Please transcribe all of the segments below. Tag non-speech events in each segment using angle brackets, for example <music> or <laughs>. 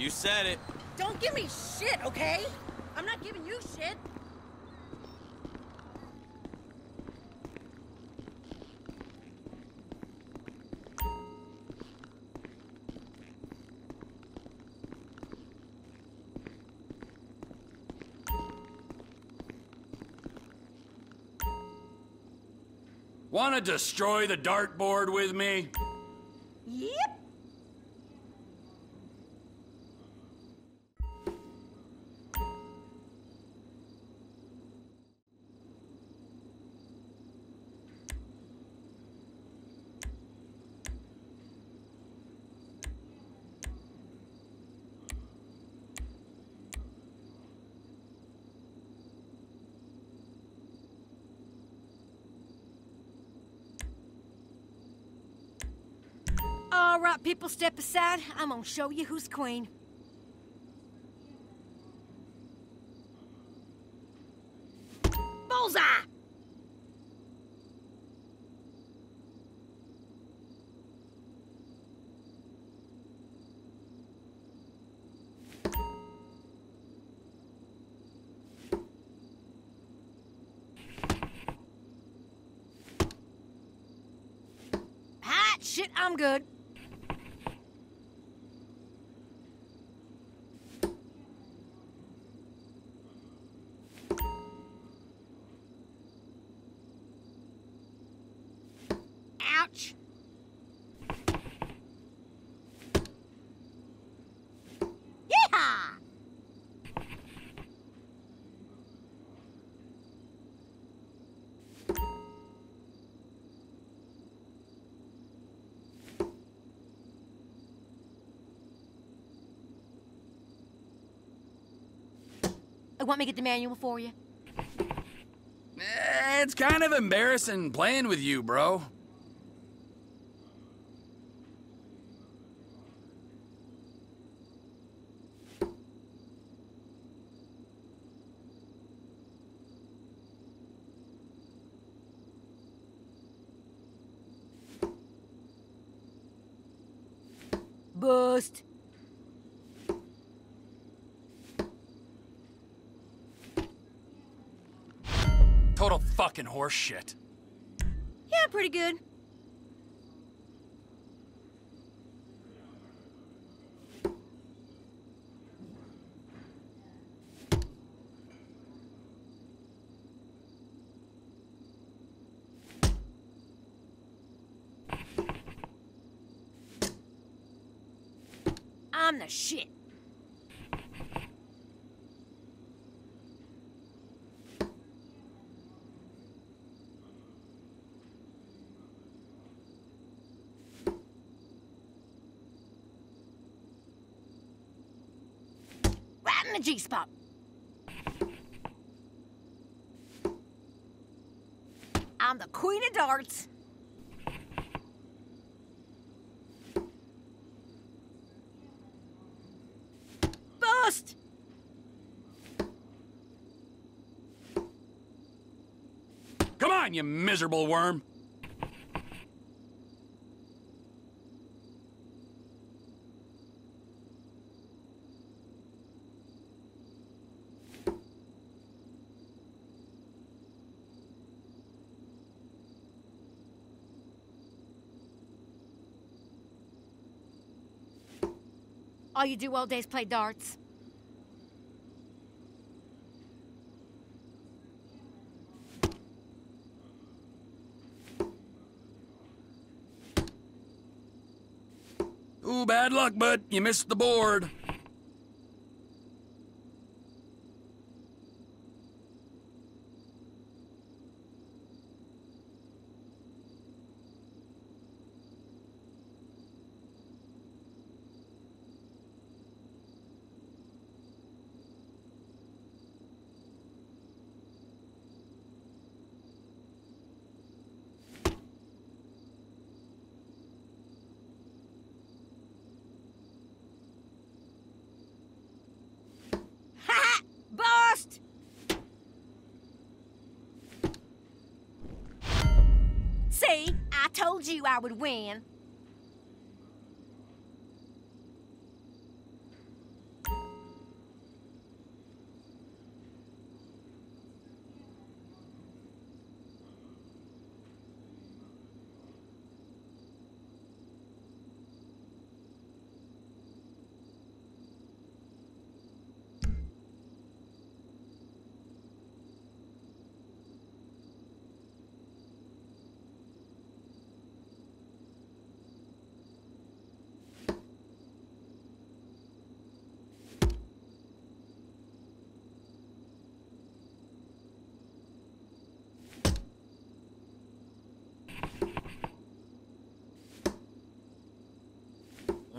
You said it. Don't give me shit, okay? I'm not giving you shit. Wanna destroy the dartboard with me? Yep. People, step aside. I'm gonna show you who's queen. Bullseye! Shit, I'm good. Uh, Want me to get the manual for you? Eh, It's kind of embarrassing playing with you, bro. Bust. Total fucking horse shit. Yeah, pretty good. I'm the shit. Right in the G spot. I'm the queen of darts. Bust! Come on, you miserable worm. All you do all day is play darts. Ooh, bad luck, bud. You missed the board. Ha Bust! See, I told you I would win.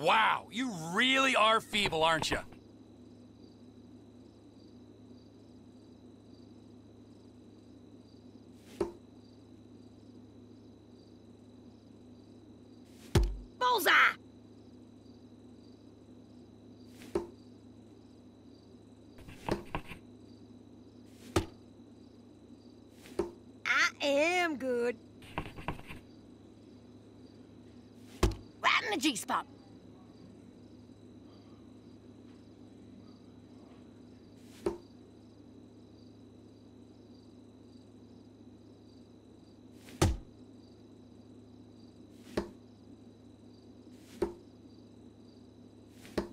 Wow, you really are feeble, aren't you? Bullseye! I am good. Right in the G-spot.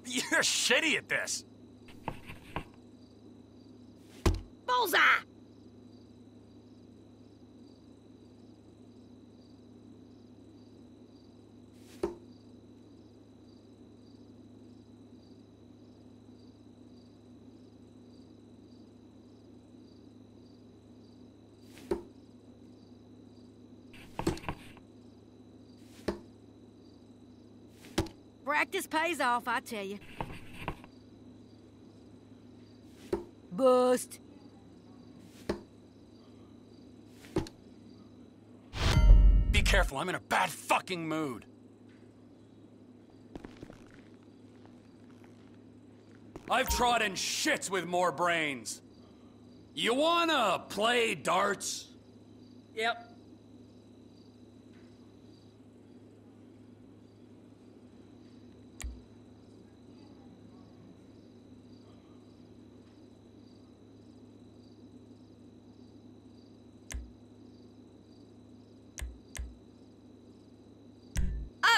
You're shitty at this. Bullseye! Practice pays off, I tell you. Bust. Be careful, I'm in a bad fucking mood. I've trodden shits with more brains. You wanna play darts? Yep.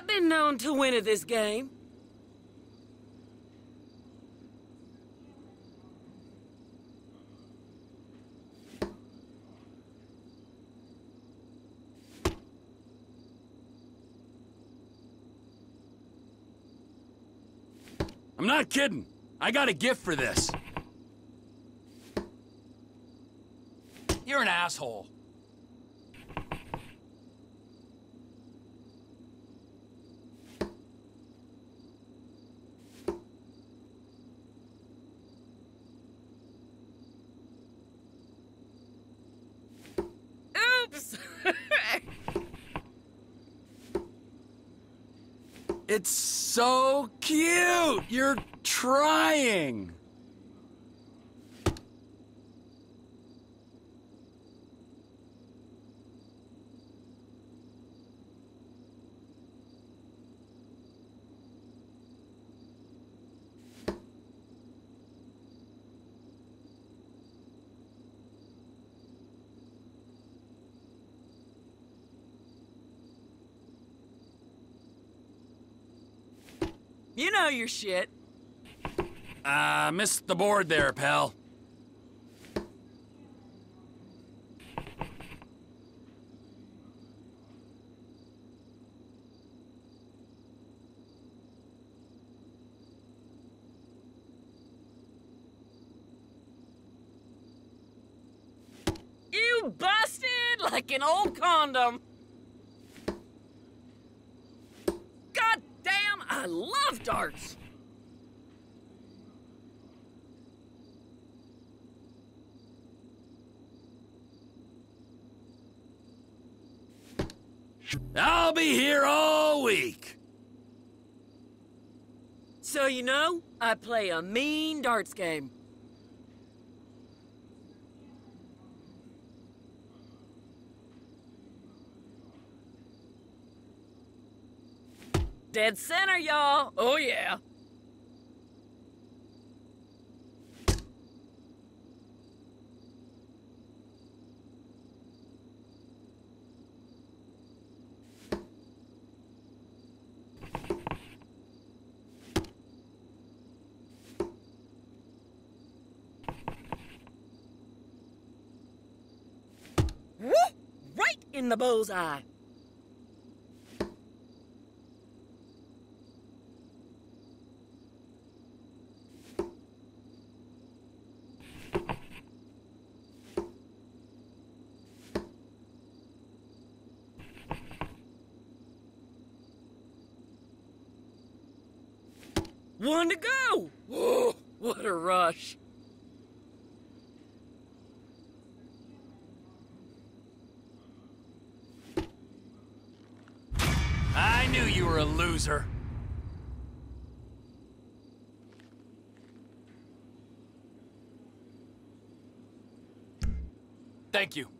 I've been known to win at this game. I'm not kidding. I got a gift for this. You're an asshole. Oops! It's so cute! You're trying! you know your shit. Uh, missed the board there, pal. You busted like an old condom. God damn, I love darts. I'll be here all week. So you know, I play a mean darts game. Dead center, y'all. Oh, yeah. Woo! Right in the bullseye. One to go! Whoa, what a rush. I knew you were a loser. Thank you.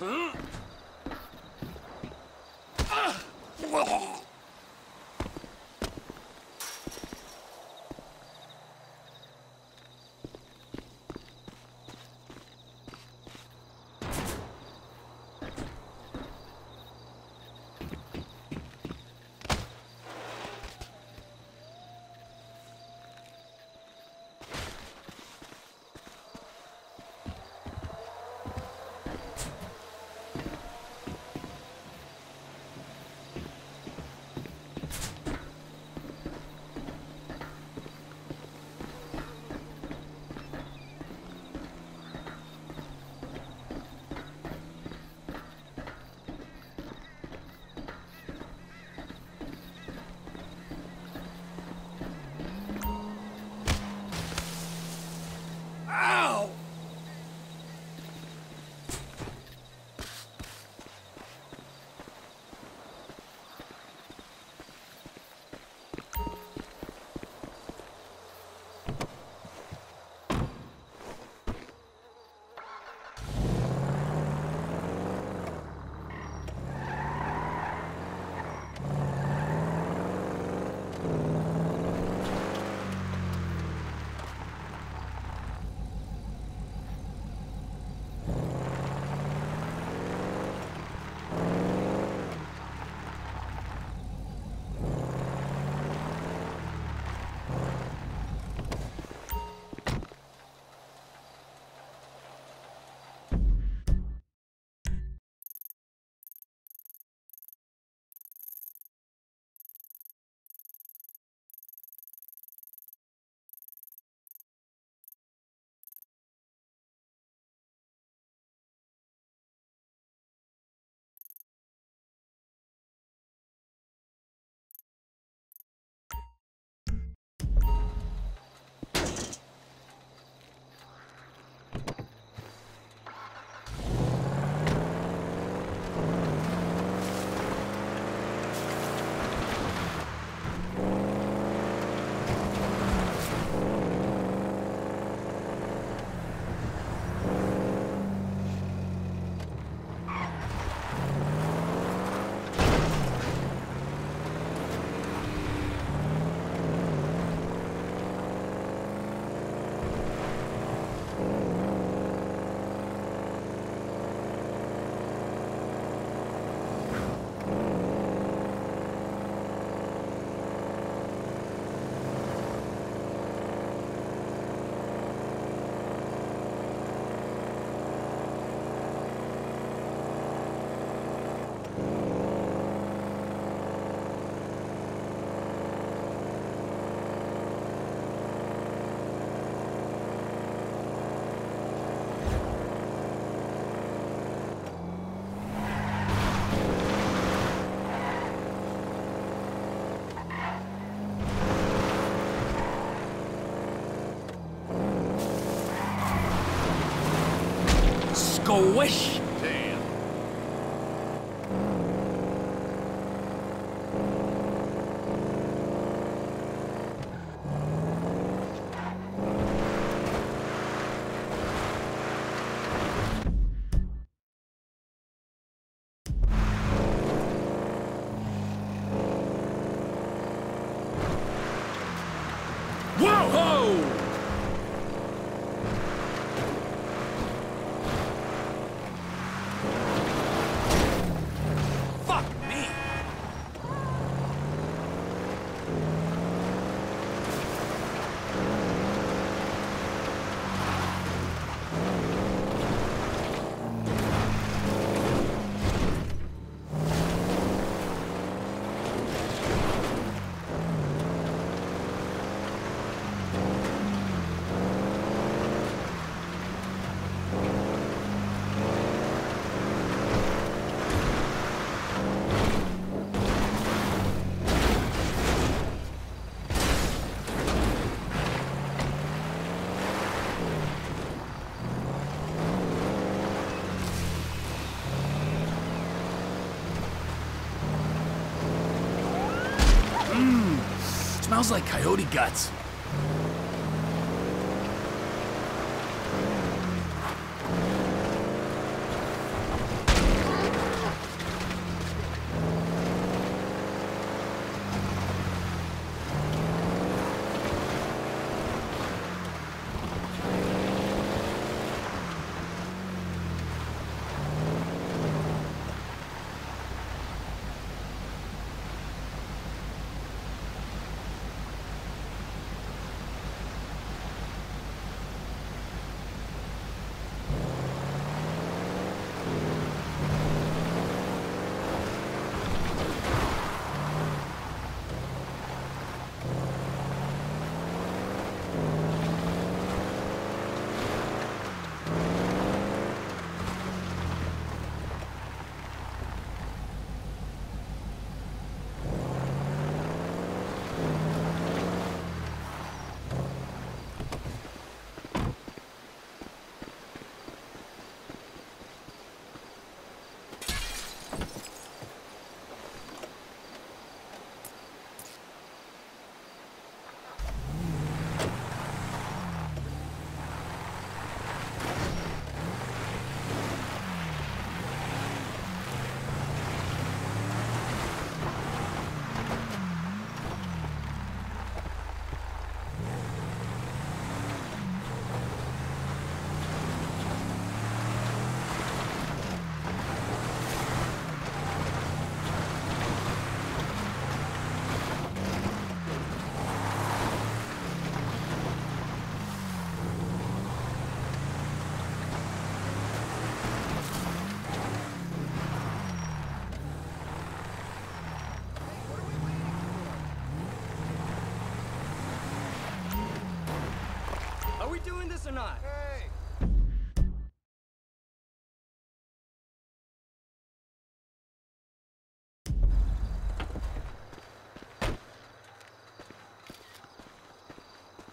Huh? Smells like coyote guts.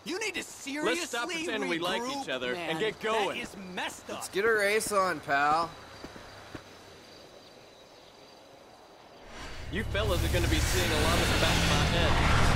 You need to seriously Let's stop pretending we like each other and get going. That is messed up. Let's get a race on, pal. You fellas are gonna be seeing a lot of the back of my head.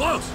Close!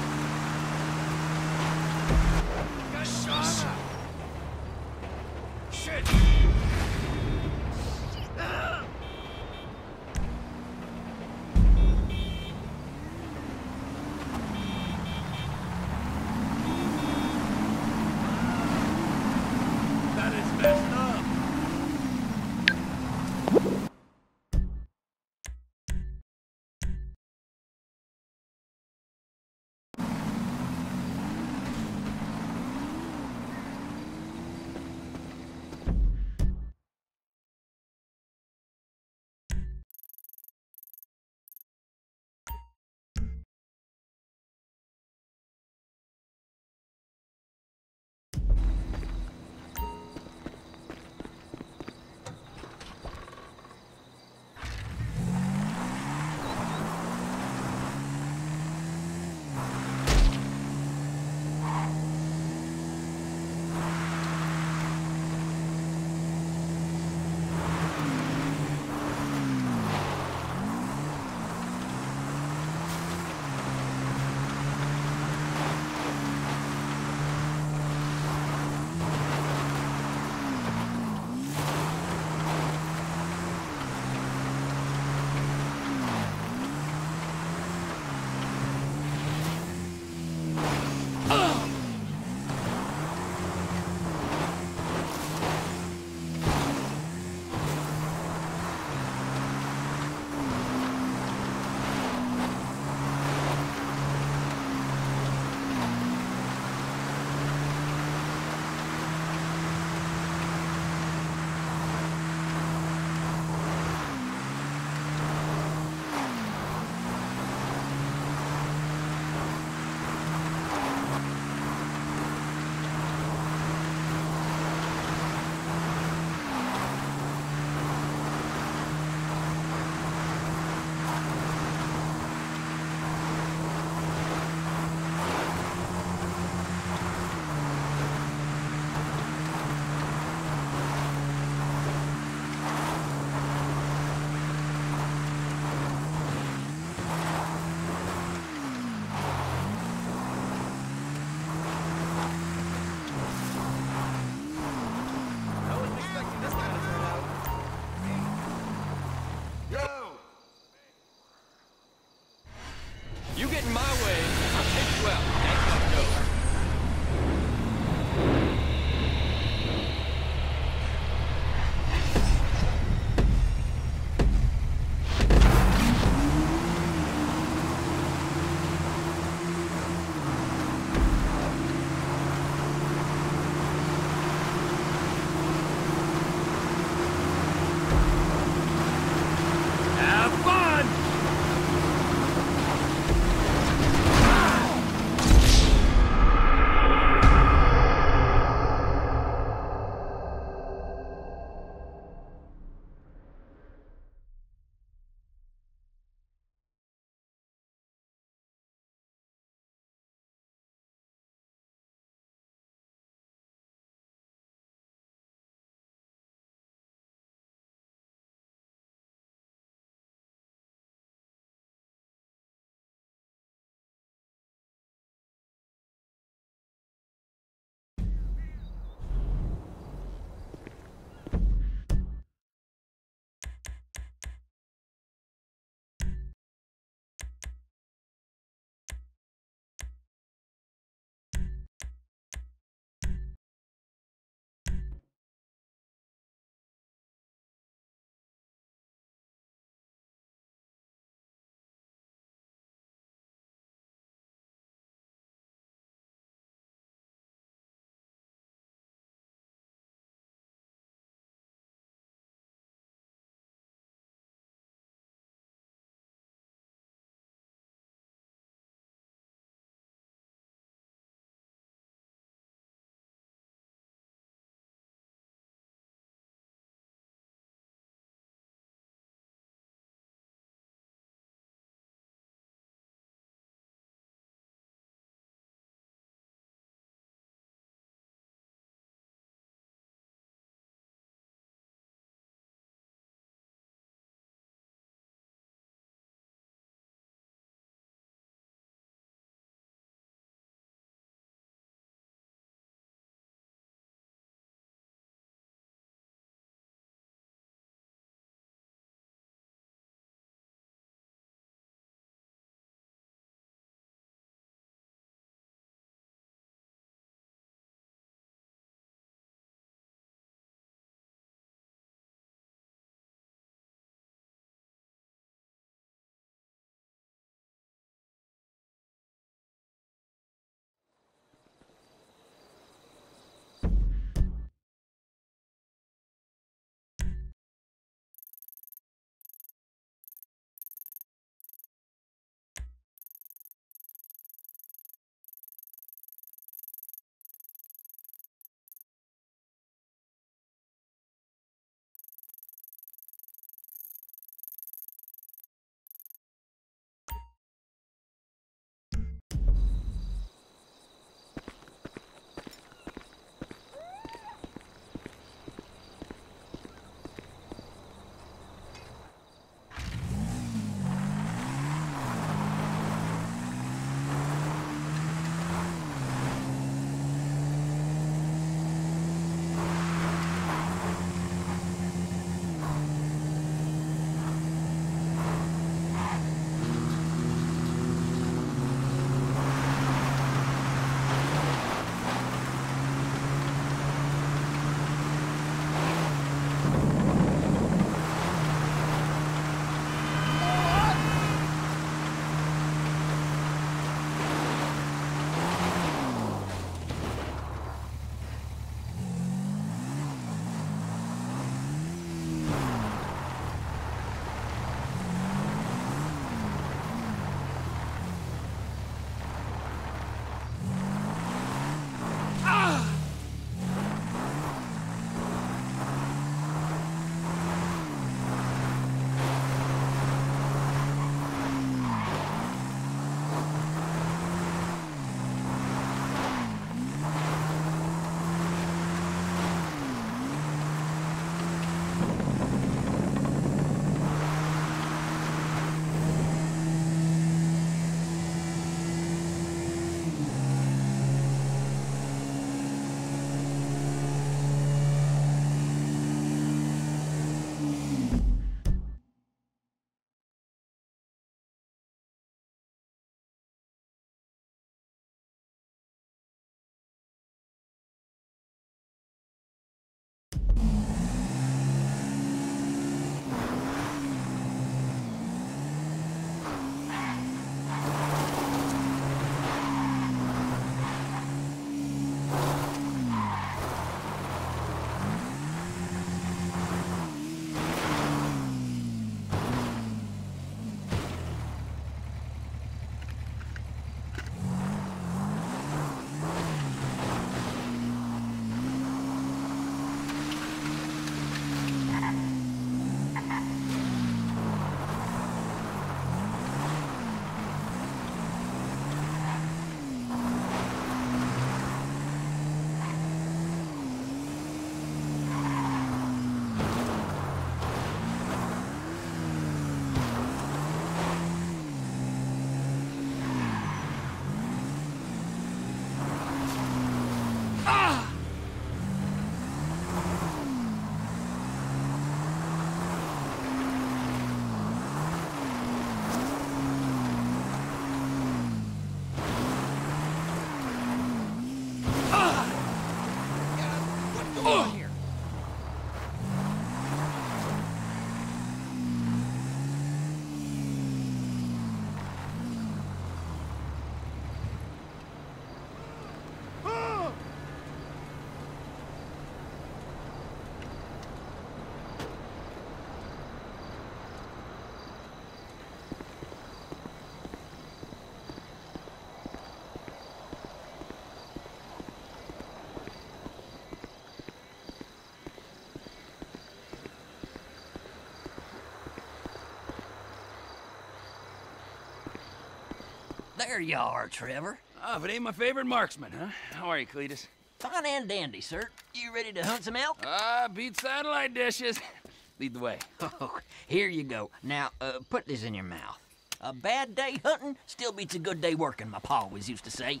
There you are, Trevor. Ah, but ain't my favorite marksman, huh? How are you, Cletus? Fine and dandy, sir. You ready to hunt some elk? Ah, beat satellite dishes. <laughs> Lead the way. <laughs> Oh, here you go. Now, uh, put this in your mouth. A bad day hunting still beats a good day working, my pa always used to say.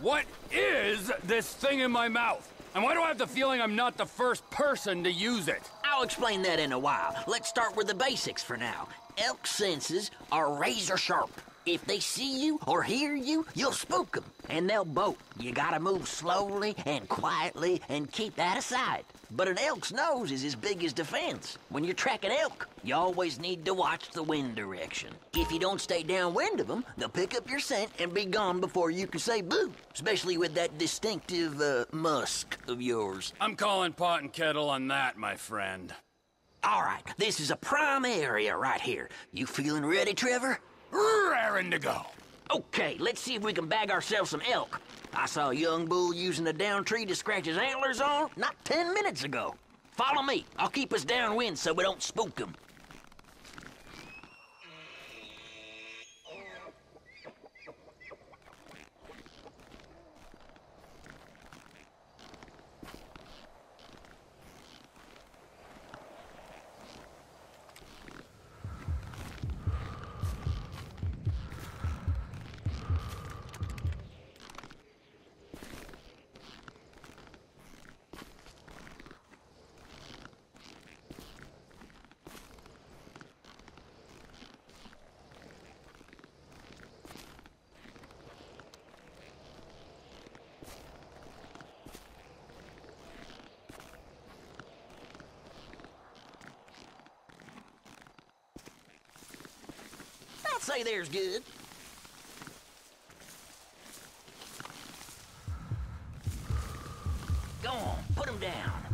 What is this thing in my mouth? And why do I have the feeling I'm not the first person to use it? I'll explain that in a while. Let's start with the basics for now. Elk senses are razor sharp. If they see you or hear you, you'll spook them, and they'll bolt. You gotta move slowly and quietly and keep that aside. But an elk's nose is as big as defense. When you're tracking elk, you always need to watch the wind direction. If you don't stay downwind of them, they'll pick up your scent and be gone before you can say boo, especially with that distinctive uh, musk of yours. I'm calling pot and kettle on that, my friend. All right, this is a prime area right here. You feeling ready, Trevor? Raring to go. Okay, let's see if we can bag ourselves some elk. I saw a young bull using a down tree to scratch his antlers on not ten minutes ago. Follow me. I'll keep us downwind so we don't spook them. Say there's good. Go on, put him down.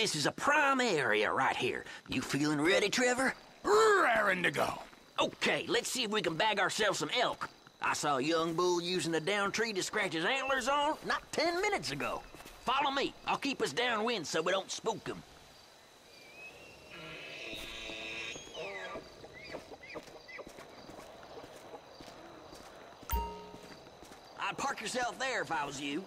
This is a prime area right here. You feeling ready, Trevor? Raring to go. Okay, let's see if we can bag ourselves some elk. I saw a young bull using a down tree to scratch his antlers on not ten minutes ago. Follow me. I'll keep us downwind so we don't spook them. I'd park yourself there if I was you.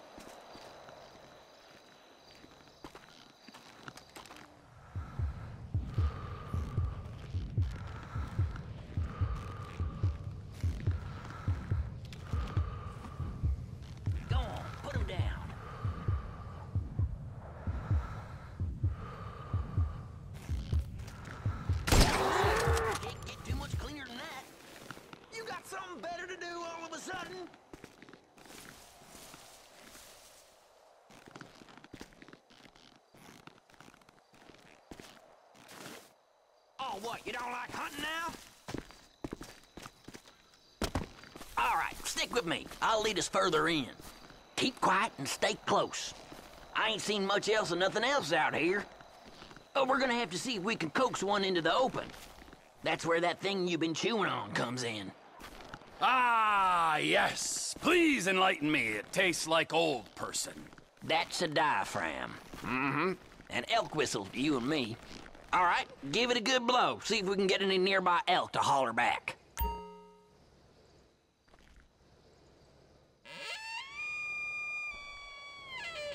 Go on, put him down. Can't get too much cleaner than that. You got something better to do all of a sudden? Oh, what? You don't like hunting now? All right, stick with me. I'll lead us further in. Keep quiet and stay close. I ain't seen much else and nothing else out here. But we're gonna have to see if we can coax one into the open. That's where that thing you've been chewing on comes in. Ah, yes. Please enlighten me. It tastes like old person. That's a diaphragm. Mm-hmm. An elk whistle to you and me. All right, give it a good blow. See if we can get any nearby elk to holler back.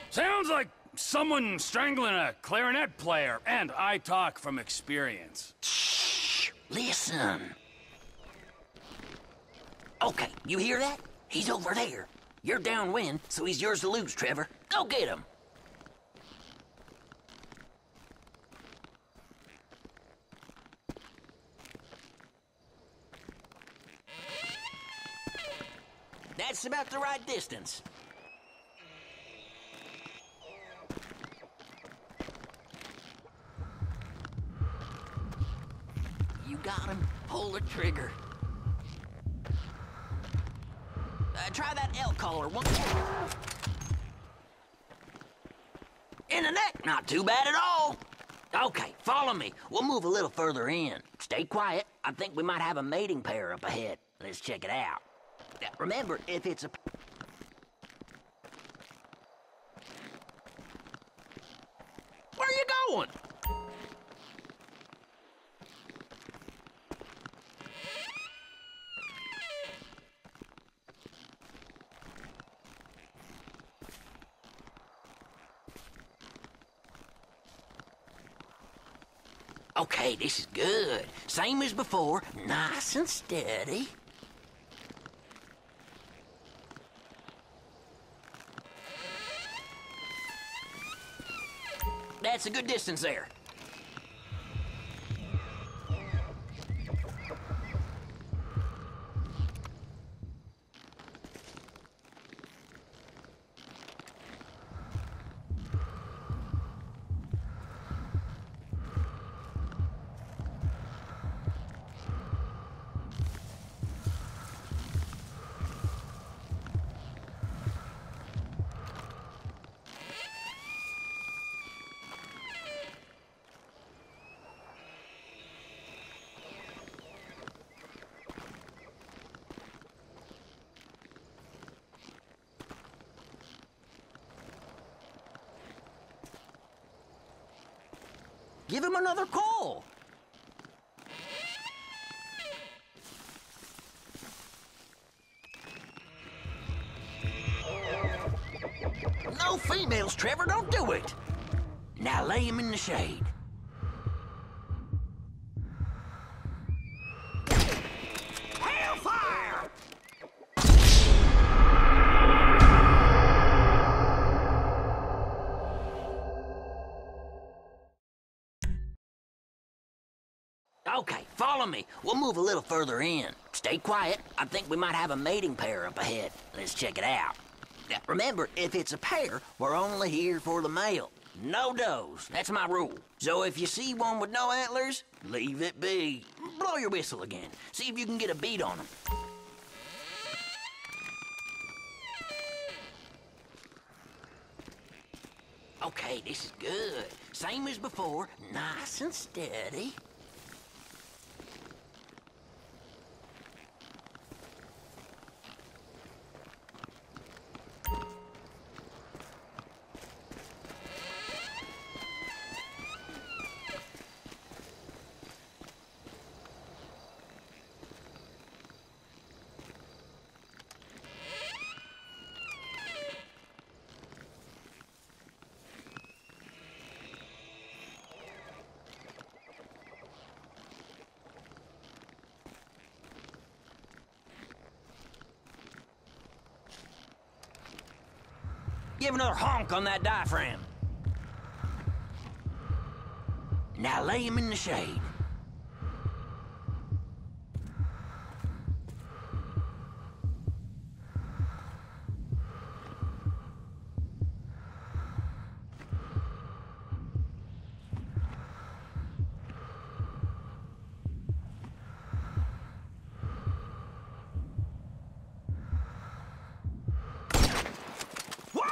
Sounds like someone strangling a clarinet player, and I talk from experience. Shh, listen. Okay, you hear that? He's over there. You're downwind, so he's yours to lose, Trevor. Go get him. That's about the right distance. You got him. Pull the trigger. Uh, try that L collar. In the neck, not too bad at all. Okay, follow me. We'll move a little further in. Stay quiet. I think we might have a mating pair up ahead. Let's check it out. Remember, if it's a... Where are you going? Okay, this is good. Same as before, nice and steady. That's a good distance there. Him another call. No females, Trevor, don't do it. Now lay him in the shade. We'll move a little further in. Stay quiet. I think we might have a mating pair up ahead. Let's check it out. Now, remember, if it's a pair, we're only here for the male. No does. That's my rule. So if you see one with no antlers, leave it be. Blow your whistle again. See if you can get a beat on them. Okay, this is good. Same as before, nice and steady. Another honk on that diaphragm. Now lay him in the shade. What?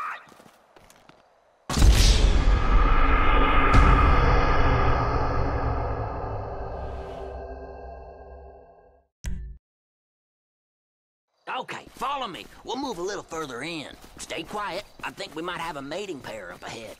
Okay, follow me. We'll move a little further in. Stay quiet. I think we might have a mating pair up ahead.